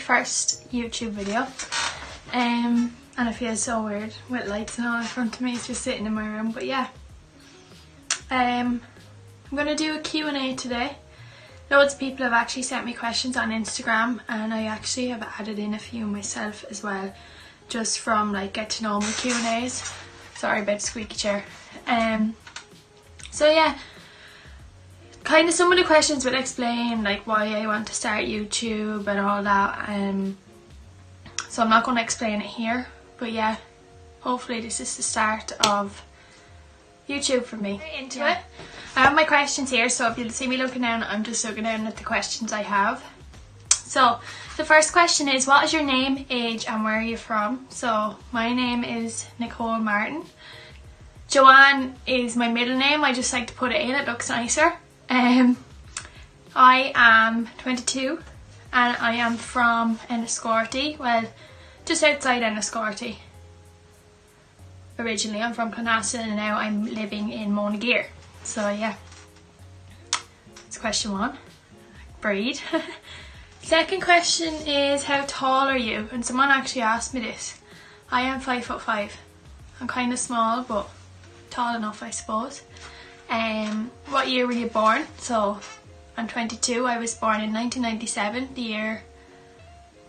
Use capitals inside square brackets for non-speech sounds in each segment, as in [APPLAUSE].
first YouTube video. Um, and it feels so weird with lights and all in front of me, it's just sitting in my room, but yeah. Um, I'm going to do a Q&A today. Loads of people have actually sent me questions on Instagram and I actually have added in a few myself as well. Just from like get to know me Q&As. Sorry about squeaky chair. Um, so yeah, kind of some of the questions will explain like why I want to start YouTube and all that. Um, so I'm not going to explain it here, but yeah, hopefully this is the start of YouTube for me. Into yeah. it. I have my questions here, so if you see me looking down, I'm just looking down at the questions I have. So the first question is, what is your name, age, and where are you from? So my name is Nicole Martin. Joanne is my middle name. I just like to put it in. It looks nicer. Um, I am 22 and I am from Enniscorthy, well just outside Enniscorthy. Originally I'm from Clonaston and now I'm living in Monageer. So yeah, that's question one. Breed. [LAUGHS] Second question is how tall are you? And someone actually asked me this. I am five foot five. I'm kind of small but tall enough I suppose. Um, what year were you born? So I'm 22. I was born in 1997, the year.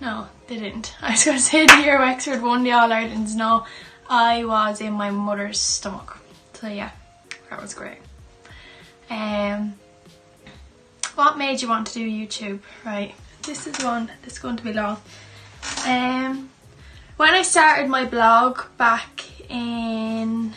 No, they didn't. [LAUGHS] I was going to say the year Wexford won the All Irelands. No, I was in my mother's stomach. So yeah, that was great. Um, what made you want to do YouTube? Right, this is one that's going to be long. Um, when I started my blog back in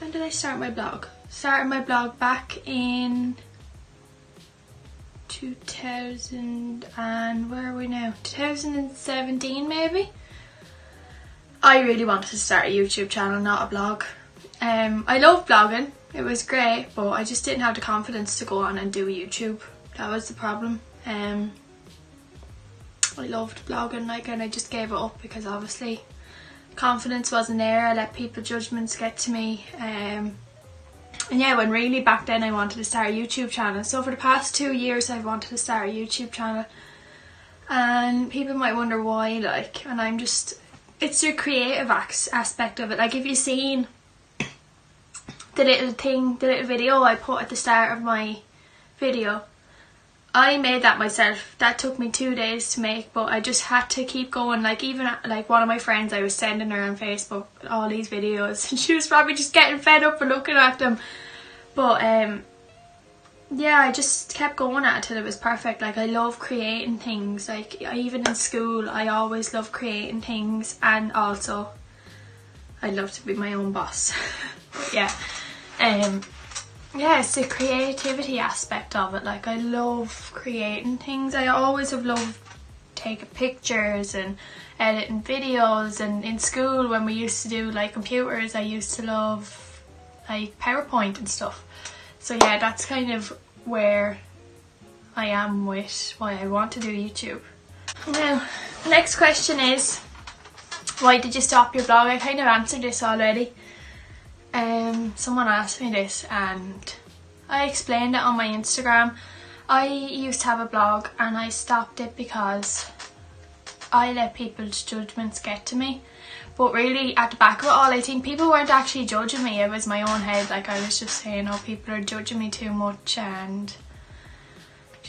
when did I start my blog? Started my blog back in 2000 and where are we now? 2017 maybe? I really wanted to start a YouTube channel, not a blog. Um, I love blogging, it was great, but I just didn't have the confidence to go on and do YouTube. That was the problem. Um, I loved blogging like and I just gave it up because obviously confidence wasn't there. I let people judgments get to me. Um, and yeah, when really back then I wanted to start a YouTube channel. So for the past two years I've wanted to start a YouTube channel. And people might wonder why, like, and I'm just, it's the creative aspect of it. Like if you've seen the little thing, the little video I put at the start of my video, I made that myself. That took me two days to make, but I just had to keep going. Like even like one of my friends, I was sending her on Facebook all these videos, [LAUGHS] and she was probably just getting fed up for looking at them. But um, yeah, I just kept going at it till it was perfect. Like I love creating things. Like even in school, I always love creating things, and also I love to be my own boss. [LAUGHS] yeah. Um, yeah, it's the creativity aspect of it. Like I love creating things. I always have loved taking pictures and editing videos and in school when we used to do like computers I used to love like PowerPoint and stuff. So yeah, that's kind of where I am with why I want to do YouTube. Now, next question is why did you stop your blog? I kind of answered this already. Um, someone asked me this and I explained it on my Instagram. I used to have a blog and I stopped it because I let people's judgments get to me. But really, at the back of it all, I think people weren't actually judging me. It was my own head. Like, I was just saying, oh, people are judging me too much. And,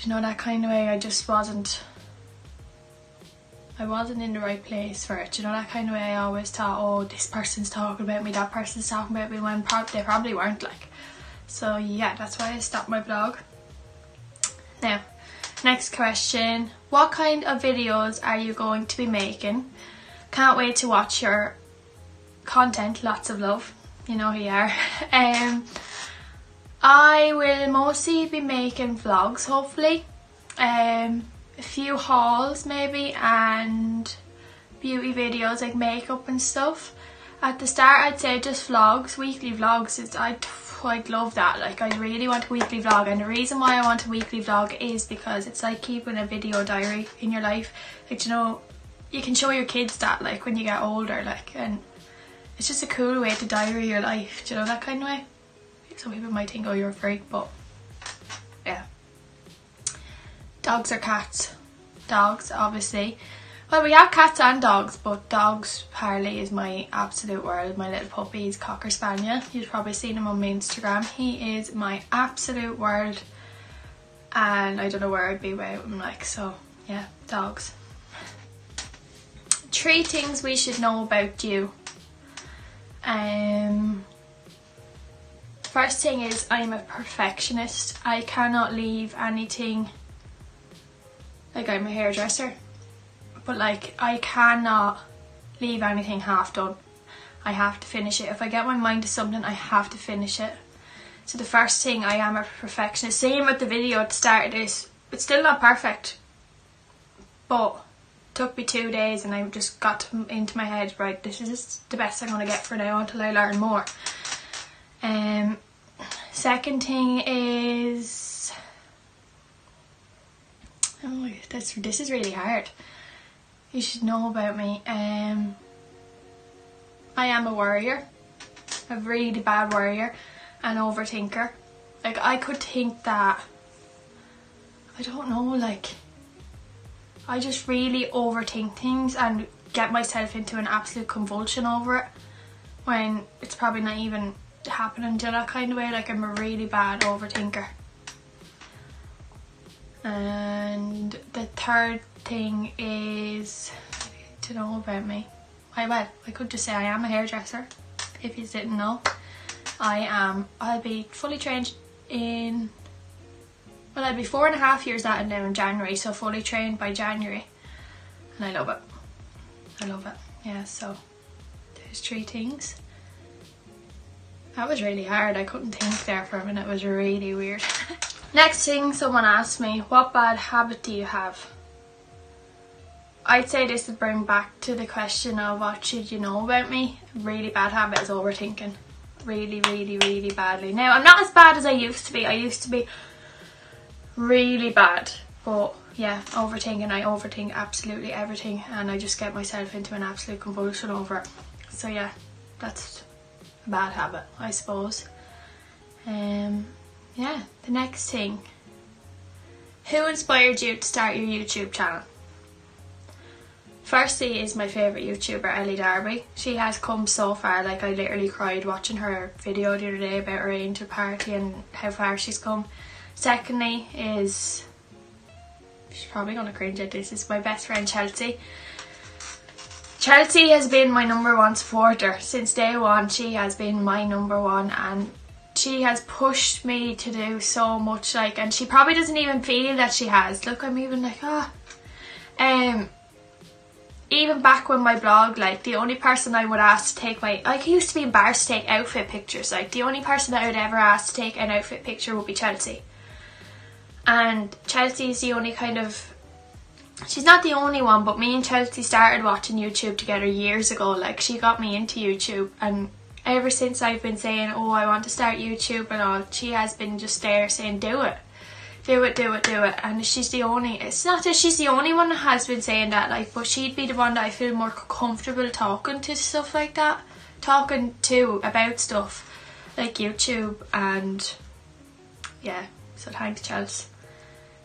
you know, that kind of way, I just wasn't I wasn't in the right place for it. You know, that kind of way I always thought, oh, this person's talking about me, that person's talking about me, when pro they probably weren't like. So yeah, that's why I stopped my blog. Now, next question. What kind of videos are you going to be making? Can't wait to watch your content. Lots of love. You know who you are. [LAUGHS] um, I will mostly be making vlogs, hopefully. Um, a few hauls maybe and beauty videos like makeup and stuff. At the start I'd say just vlogs, weekly vlogs, is I'd, I'd love that, like I really want a weekly vlog and the reason why I want a weekly vlog is because it's like keeping a video diary in your life, like you know, you can show your kids that like when you get older like and it's just a cool way to diary your life, do you know that kind of way? Some people might think oh you're a freak but Dogs or cats? Dogs, obviously. Well, we have cats and dogs, but dogs, Harley is my absolute world. My little puppy is Cocker Spaniel. You've probably seen him on my Instagram. He is my absolute world. And I don't know where I'd be without him, like, so, yeah, dogs. Three things we should know about you. Um, first thing is I'm a perfectionist. I cannot leave anything like I'm a hairdresser but like I cannot leave anything half done. I have to finish it. If I get my mind to something I have to finish it. So the first thing I am a perfectionist. Same with the video at the start of this. It's still not perfect. But it took me two days and I just got into my head, right, this is the best I'm going to get for now until I learn more. Um, second thing is... Oh, this, this is really hard. You should know about me. Um, I am a worrier. A really bad worrier. An overthinker. Like, I could think that... I don't know, like... I just really overthink things and get myself into an absolute convulsion over it when it's probably not even happening to that kind of way. Like I'm a really bad overthinker. And the third thing is to know about me. I well, I could just say I am a hairdresser, if you didn't know. I am, I'll be fully trained in well, I'll be four and a half years at it now in January, so fully trained by January. And I love it. I love it. Yeah, so there's three things. That was really hard. I couldn't think there for a minute. It was really weird. [LAUGHS] Next thing someone asked me, what bad habit do you have? I'd say this would bring back to the question of what should you know about me. Really bad habit is overthinking. Really, really, really badly. Now, I'm not as bad as I used to be. I used to be really bad. But yeah, overthinking. I overthink absolutely everything and I just get myself into an absolute convulsion over it. So yeah, that's a bad habit, I suppose. Um, yeah, the next thing. Who inspired you to start your YouTube channel? Firstly is my favourite YouTuber Ellie Darby. She has come so far, like I literally cried watching her video the other day about her angel party and how far she's come. Secondly is, she's probably to cringe at this, is my best friend Chelsea. Chelsea has been my number one supporter since day one. She has been my number one and she has pushed me to do so much like and she probably doesn't even feel that she has. Look I'm even like ah oh. um even back when my blog like the only person I would ask to take my like I used to be embarrassed to take outfit pictures like the only person that I would ever ask to take an outfit picture would be Chelsea and Chelsea is the only kind of she's not the only one but me and Chelsea started watching YouTube together years ago like she got me into YouTube and ever since I've been saying oh I want to start YouTube and all she has been just there saying do it. Do it do it do it. And she's the only it's not that she's the only one that has been saying that like but she'd be the one that I feel more comfortable talking to stuff like that. Talking to about stuff like YouTube and yeah so thanks Chelsea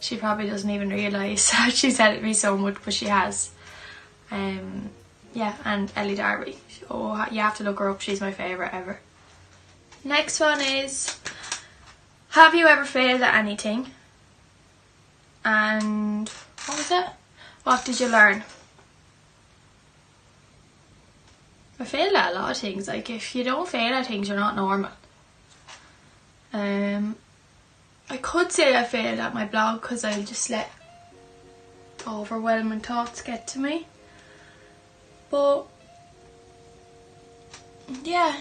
she probably doesn't even realise [LAUGHS] she's helped me so much but she has. Um yeah and Ellie Darby oh you have to look her up. She's my favourite ever. Next one is have you ever failed at anything? And what was it? What did you learn? I failed at a lot of things. Like if you don't fail at things you're not normal. Um I could say I failed at my blog because I just let overwhelming thoughts get to me. But yeah,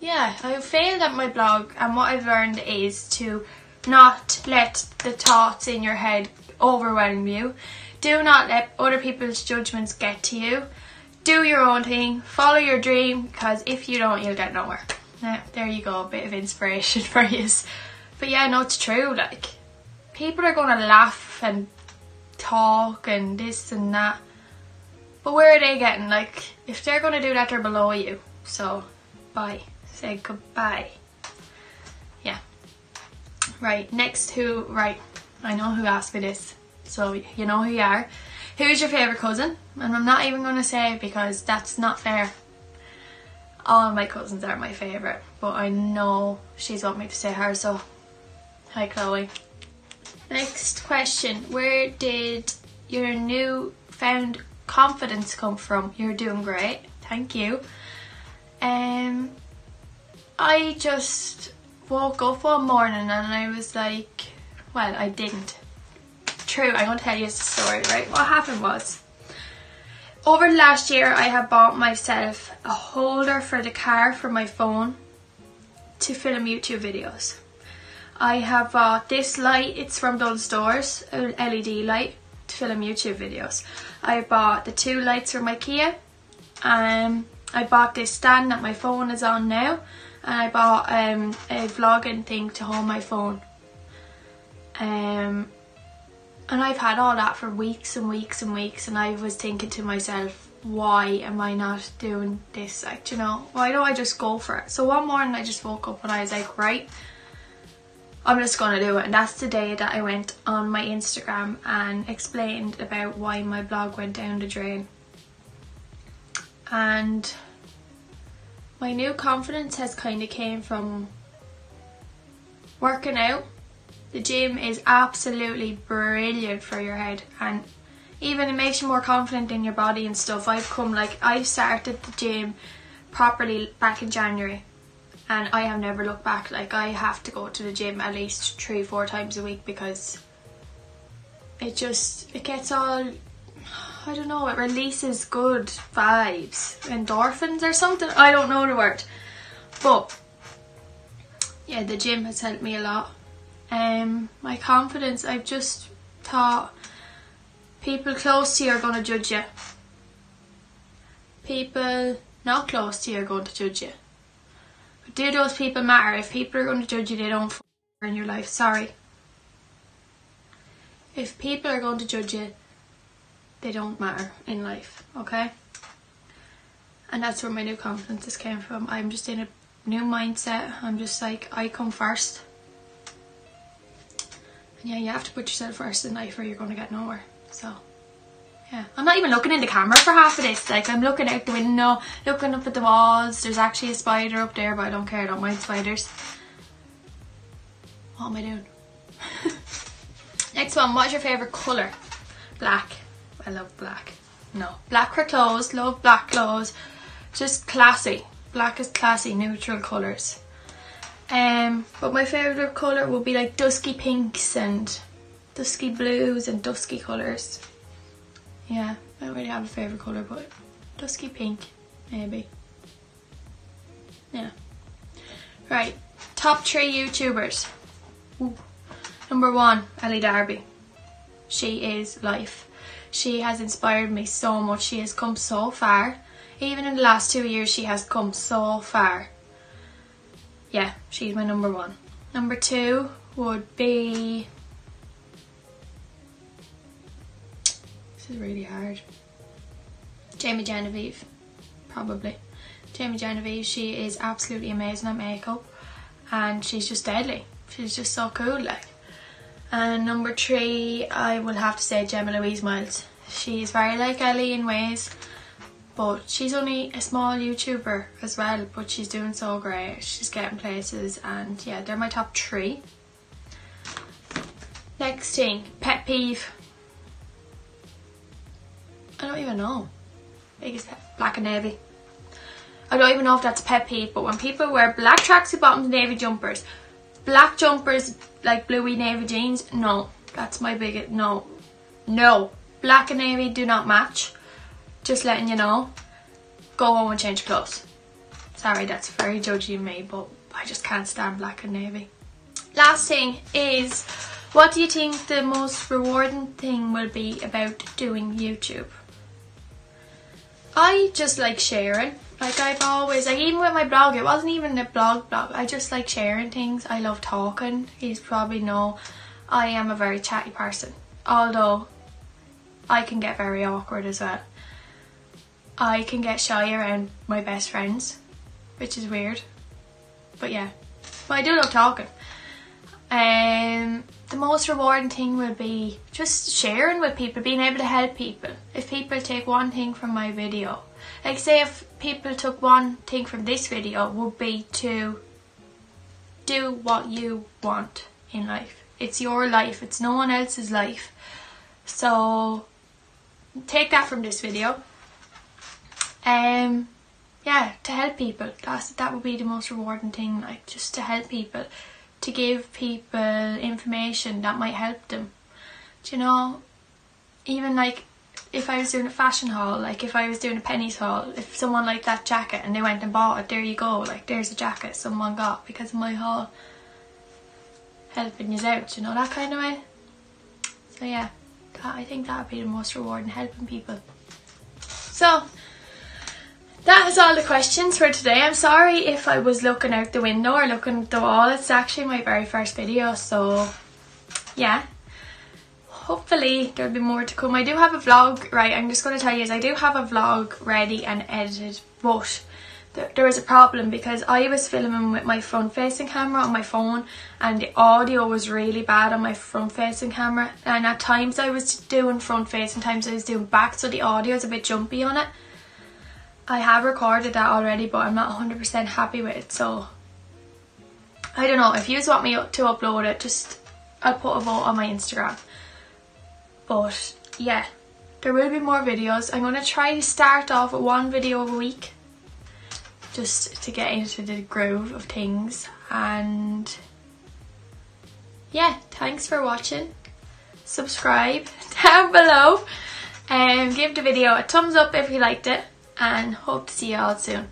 yeah, I failed at my blog and what I've learned is to not let the thoughts in your head overwhelm you. Do not let other people's judgments get to you. Do your own thing, follow your dream because if you don't you'll get nowhere. Now, there you go, a bit of inspiration [LAUGHS] for you. But yeah, no, it's true. Like, people are going to laugh and talk and this and that. But where are they getting? Like, if they're going to do that, they're below you. So, bye. Say goodbye. Yeah. Right, next who, right. I know who asked me this, so you know who you are. Who's your favourite cousin? And I'm not even going to say because that's not fair. All my cousins are my favourite, but I know she's want me to say her, so hi Chloe. Next question, where did your new found confidence come from? You're doing great, thank you. Um, I just woke up one morning and I was like, well, I didn't. True, I'm going to tell you a story, right? What happened was, over the last year, I have bought myself a holder for the car for my phone to film YouTube videos. I have bought this light, it's from Dunnes Stores, an LED light to film YouTube videos. I bought the two lights from Ikea. Um, I bought this stand that my phone is on now and I bought um, a vlogging thing to hold my phone. Um, and I've had all that for weeks and weeks and weeks and I was thinking to myself, why am I not doing this? Like, you know, why don't I just go for it? So one morning I just woke up and I was like, right, I'm just to do it. And that's the day that I went on my Instagram and explained about why my blog went down the drain. And my new confidence has kind of came from working out. The gym is absolutely brilliant for your head and even it makes you more confident in your body and stuff. I've come like I started the gym properly back in January and I have never looked back. Like I have to go to the gym at least three, four times a week because it just it gets all I don't know, it releases good vibes, endorphins or something. I don't know the word. But yeah, the gym has helped me a lot. Um, my confidence, I've just thought people close to you are going to judge you. People not close to you are going to judge you. Do those people matter? If people are going to judge you, they don't in your life. Sorry. If people are going to judge you, they don't matter in life, okay? And that's where my new confidence came from. I'm just in a new mindset. I'm just like, I come first. And yeah, you have to put yourself first in life or you're going to get nowhere. So, yeah. I'm not even looking in the camera for half of this. Like, I'm looking out the window, looking up at the walls. There's actually a spider up there, but I don't care. I don't mind spiders. What am I doing? [LAUGHS] Next one, what's your favourite colour? Black. I love black. No, black for clothes, love black clothes. Just classy. Black is classy, neutral colours. Um, but my favourite colour will be like dusky pinks and dusky blues and dusky colours. Yeah, I don't really have a favourite colour, but dusky pink, maybe. Yeah. Right, top three YouTubers. Ooh. Number one, Ellie Darby. She is life. She has inspired me so much. She has come so far. Even in the last two years, she has come so far. Yeah, she's my number one. Number two would be... Is really hard. Jamie Genevieve, probably. Jamie Genevieve, she is absolutely amazing at makeup and she's just deadly. She's just so cool like. And number three, I will have to say Gemma Louise Miles. She's very like Ellie in ways, but she's only a small YouTuber as well, but she's doing so great. She's getting places and yeah, they're my top three. Next thing, pet peeve. Don't even know. Biggest pet, black and navy. I don't even know if that's pet peeve, but when people wear black tracksuit bottoms navy jumpers, black jumpers like bluey navy jeans, no. That's my biggest, no. No. Black and navy do not match. Just letting you know. Go home and change clothes. Sorry, that's very judgy of me, but I just can't stand black and navy. Last thing is, what do you think the most rewarding thing will be about doing YouTube? I just like sharing. Like I've always, like even with my blog, it wasn't even a blog blog. I just like sharing things. I love talking. You probably know I am a very chatty person. Although I can get very awkward as well. I can get shy around my best friends, which is weird. But yeah, but I do love talking. Um, the most rewarding thing will be just sharing with people, being able to help people. If people take one thing from my video, like say if people took one thing from this video would be to do what you want in life. It's your life, it's no one else's life. So take that from this video. Um yeah, to help people. That's that would be the most rewarding thing, like just to help people, to give people information that might help them. Do you know? Even like if I was doing a fashion haul, like if I was doing a Penneys haul, if someone liked that jacket and they went and bought it, there you go. Like there's a jacket someone got because of my haul. Helping you out, you know, that kind of way. So yeah, that, I think that would be the most rewarding, helping people. So, that is all the questions for today. I'm sorry if I was looking out the window or looking at the wall. It's actually my very first video, so yeah. Hopefully there'll be more to come. I do have a vlog, right, I'm just going to tell you, is I do have a vlog ready and edited, but there was a problem because I was filming with my front facing camera on my phone and the audio was really bad on my front facing camera and at times I was doing front facing, times I was doing back so the audio is a bit jumpy on it. I have recorded that already but I'm not 100% happy with it so I don't know if you want me to upload it just I'll put a vote on my Instagram. But yeah there will be more videos. I'm going to try to start off with one video a week just to get into the groove of things and yeah thanks for watching. Subscribe [LAUGHS] down below and give the video a thumbs up if you liked it and hope to see you all soon